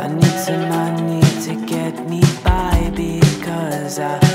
I need some money to get me by because I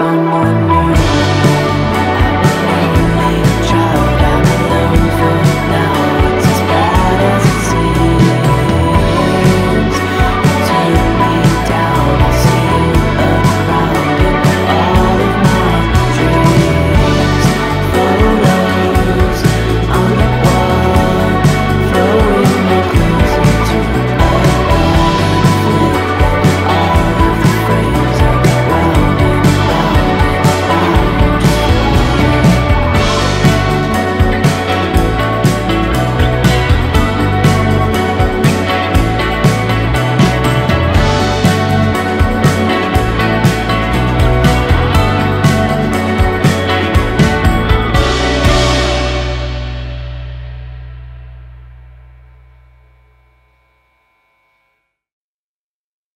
someone new